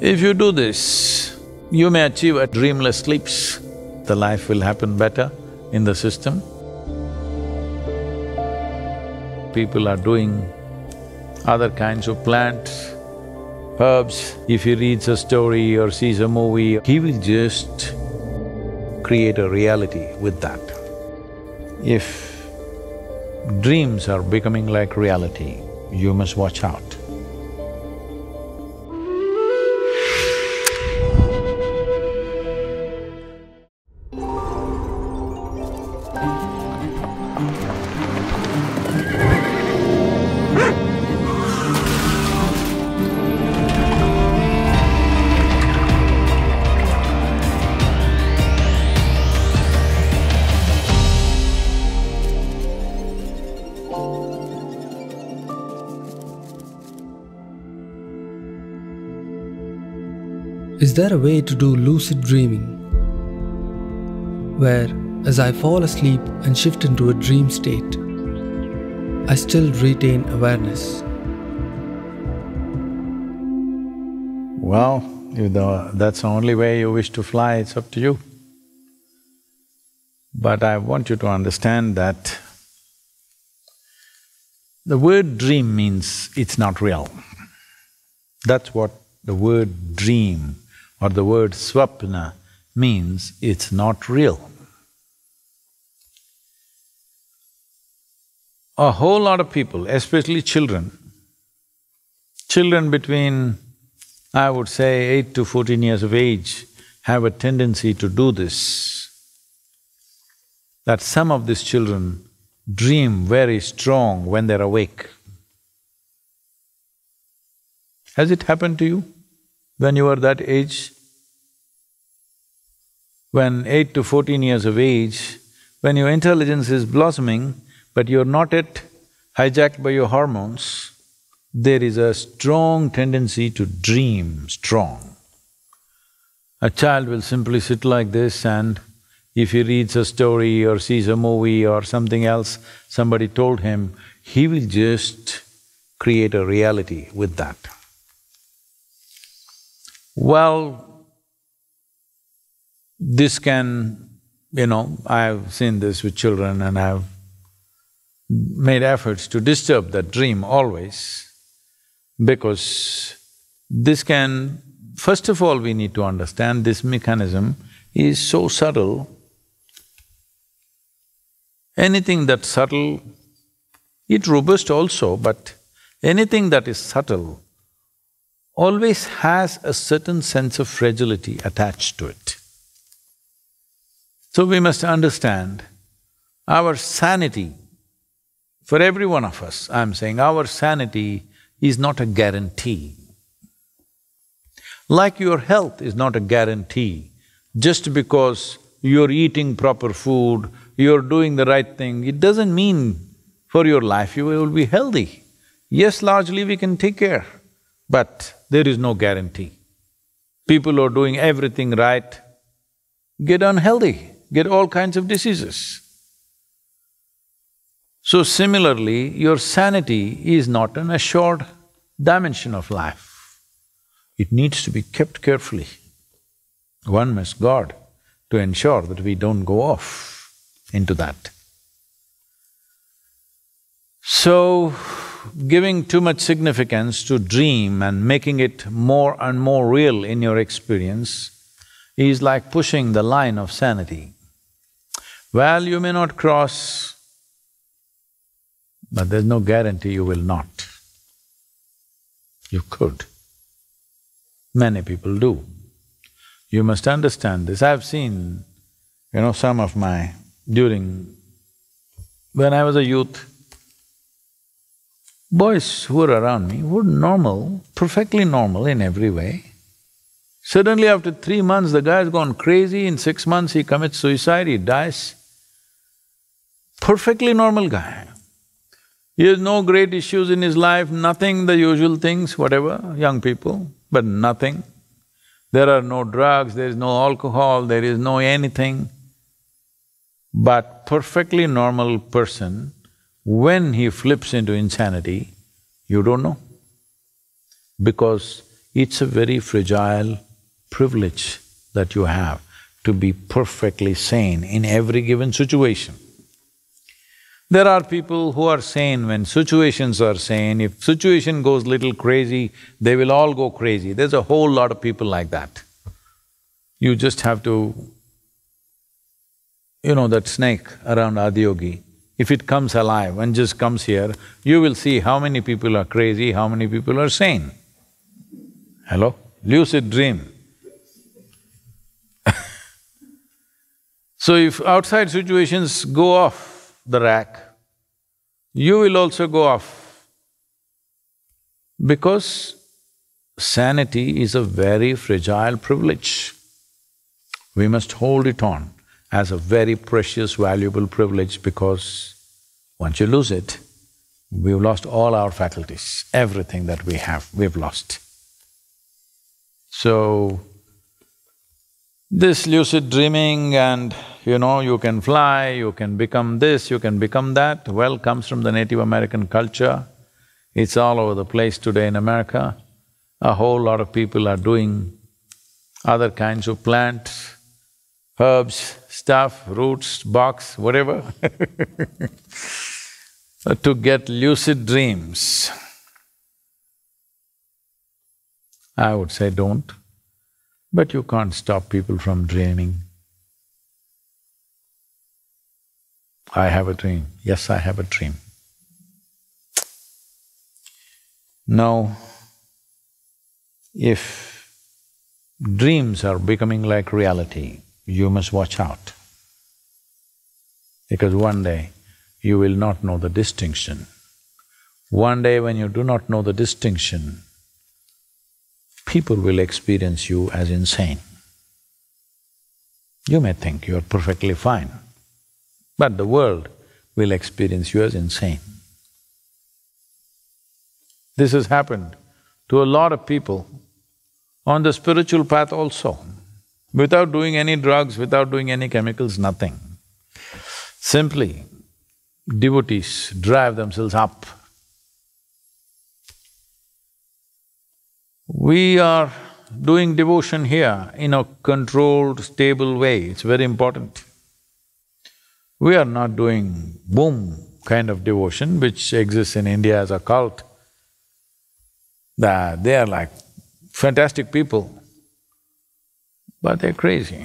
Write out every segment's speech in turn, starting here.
If you do this, you may achieve a dreamless sleeps, the life will happen better in the system. People are doing other kinds of plants, herbs. If he reads a story or sees a movie, he will just create a reality with that. If dreams are becoming like reality, you must watch out. Is there a way to do lucid dreaming? Where, as I fall asleep and shift into a dream state, I still retain awareness. Well, if the, that's the only way you wish to fly, it's up to you. But I want you to understand that the word dream means it's not real. That's what the word dream or the word swapna means it's not real. A whole lot of people, especially children, children between, I would say, eight to fourteen years of age, have a tendency to do this. That some of these children dream very strong when they're awake. Has it happened to you? When you were that age, when eight to fourteen years of age, when your intelligence is blossoming, but you're not yet hijacked by your hormones, there is a strong tendency to dream strong. A child will simply sit like this and if he reads a story or sees a movie or something else, somebody told him, he will just create a reality with that. Well, this can, you know, I've seen this with children and I've made efforts to disturb that dream always because this can… First of all, we need to understand this mechanism is so subtle. Anything that's subtle, it's robust also, but anything that is subtle always has a certain sense of fragility attached to it. So we must understand our sanity, for every one of us, I'm saying our sanity is not a guarantee. Like your health is not a guarantee, just because you're eating proper food, you're doing the right thing, it doesn't mean for your life you will be healthy. Yes, largely we can take care, but there is no guarantee. People who are doing everything right get unhealthy, get all kinds of diseases. So similarly, your sanity is not an assured dimension of life. It needs to be kept carefully. One must guard to ensure that we don't go off into that. So, giving too much significance to dream and making it more and more real in your experience is like pushing the line of sanity. Well, you may not cross, but there's no guarantee you will not. You could. Many people do. You must understand this. I've seen, you know, some of my… during… when I was a youth, Boys who were around me were normal, perfectly normal in every way. Suddenly after three months, the guy's gone crazy, in six months he commits suicide, he dies. Perfectly normal guy. He has no great issues in his life, nothing, the usual things, whatever, young people, but nothing. There are no drugs, there is no alcohol, there is no anything. But perfectly normal person when he flips into insanity, you don't know. Because it's a very fragile privilege that you have to be perfectly sane in every given situation. There are people who are sane when situations are sane. If situation goes little crazy, they will all go crazy. There's a whole lot of people like that. You just have to… You know that snake around Adiyogi, if it comes alive and just comes here, you will see how many people are crazy, how many people are sane. Hello? Lucid dream. so if outside situations go off, the rack, you will also go off. Because sanity is a very fragile privilege. We must hold it on as a very precious, valuable privilege because once you lose it, we've lost all our faculties, everything that we have, we've lost. So, this lucid dreaming and you know, you can fly, you can become this, you can become that, well, comes from the Native American culture. It's all over the place today in America. A whole lot of people are doing other kinds of plants, herbs, stuff, roots, box, whatever to get lucid dreams. I would say don't, but you can't stop people from dreaming. I have a dream. Yes, I have a dream. Now, if dreams are becoming like reality, you must watch out. Because one day you will not know the distinction. One day when you do not know the distinction, people will experience you as insane. You may think you're perfectly fine. But the world will experience you as insane. This has happened to a lot of people on the spiritual path also, without doing any drugs, without doing any chemicals, nothing. Simply, devotees drive themselves up. We are doing devotion here in a controlled, stable way, it's very important. We are not doing boom kind of devotion which exists in India as a cult. They are like fantastic people, but they're crazy.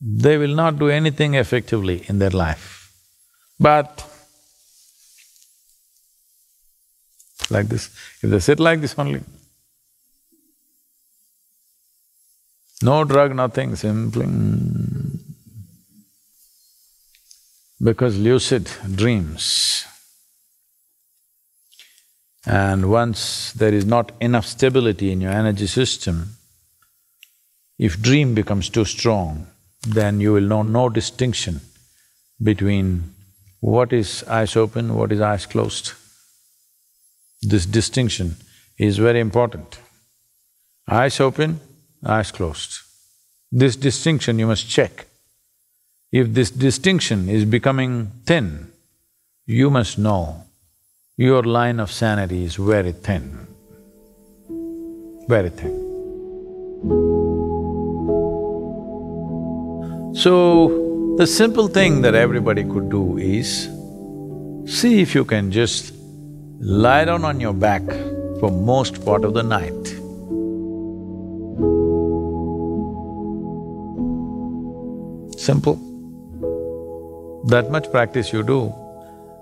They will not do anything effectively in their life. But like this, if they sit like this only, no drug, nothing, simply mm because lucid dreams. And once there is not enough stability in your energy system, if dream becomes too strong, then you will know no distinction between what is eyes open, what is eyes closed. This distinction is very important. Eyes open, eyes closed. This distinction you must check. If this distinction is becoming thin, you must know your line of sanity is very thin, very thin. So, the simple thing that everybody could do is, see if you can just lie down on your back for most part of the night. Simple. That much practice you do,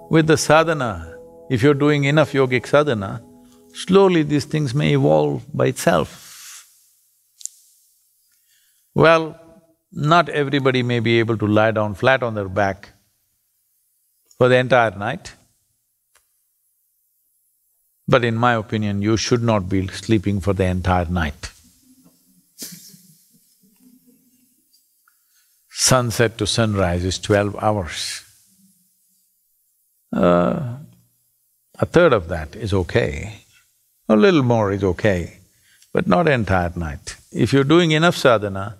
with the sadhana, if you're doing enough yogic sadhana, slowly these things may evolve by itself. Well, not everybody may be able to lie down flat on their back for the entire night. But in my opinion, you should not be sleeping for the entire night. sunset to sunrise is twelve hours. Uh, a third of that is okay, a little more is okay, but not entire night. If you're doing enough sadhana,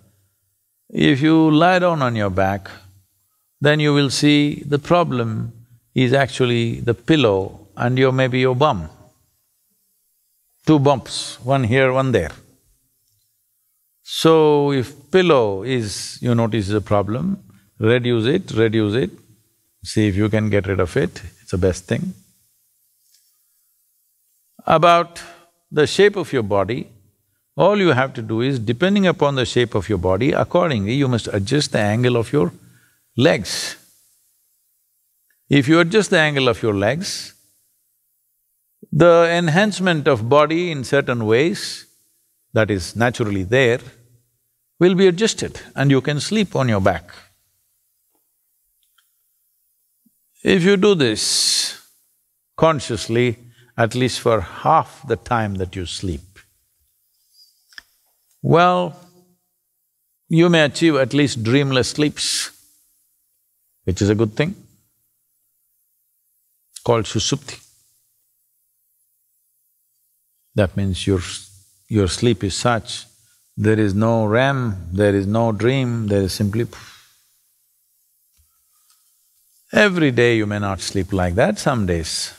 if you lie down on your back, then you will see the problem is actually the pillow and your maybe your bum. two bumps, one here, one there. So if pillow is, you notice is a problem, reduce it, reduce it, see if you can get rid of it, it's the best thing. About the shape of your body, all you have to do is, depending upon the shape of your body, accordingly you must adjust the angle of your legs. If you adjust the angle of your legs, the enhancement of body in certain ways that is naturally there will be adjusted and you can sleep on your back. If you do this consciously, at least for half the time that you sleep, well, you may achieve at least dreamless sleeps, which is a good thing, called sushupti. That means your… your sleep is such, there is no REM, there is no dream, there is simply Every day you may not sleep like that, some days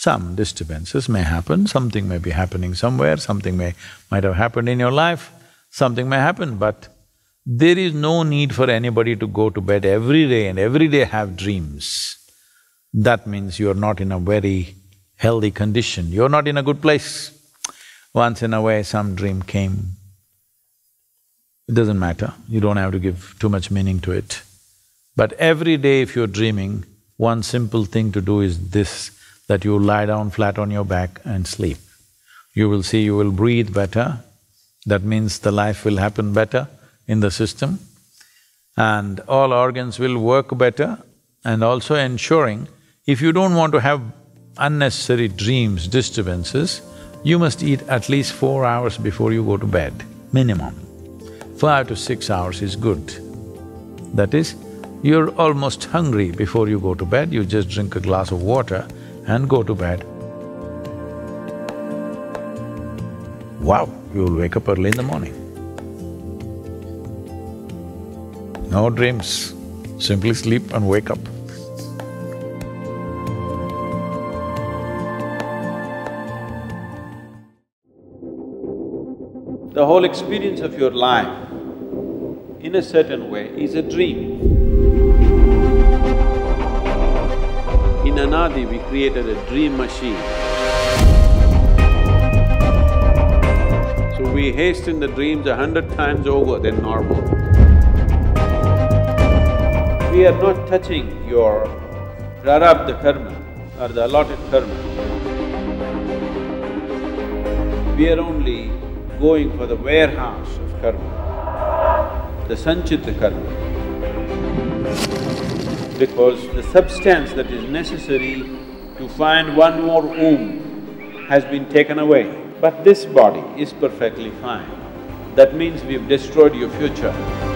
some disturbances may happen, something may be happening somewhere, something may… might have happened in your life, something may happen, but there is no need for anybody to go to bed every day and every day have dreams. That means you're not in a very healthy condition, you're not in a good place. Once in a way some dream came, it doesn't matter, you don't have to give too much meaning to it. But every day if you're dreaming, one simple thing to do is this, that you lie down flat on your back and sleep. You will see you will breathe better, that means the life will happen better in the system and all organs will work better and also ensuring if you don't want to have unnecessary dreams, disturbances, you must eat at least four hours before you go to bed, minimum. Five to six hours is good. That is, you're almost hungry before you go to bed, you just drink a glass of water and go to bed. Wow, you'll wake up early in the morning. No dreams, simply sleep and wake up. The whole experience of your life, in a certain way, is a dream. In Anadi, we created a dream machine. So we hasten the dreams a hundred times over than normal. We are not touching your prarabdha karma or the allotted karma. We are only going for the warehouse of karma, the sanchita karma. Because the substance that is necessary to find one more womb has been taken away. But this body is perfectly fine. That means we've destroyed your future.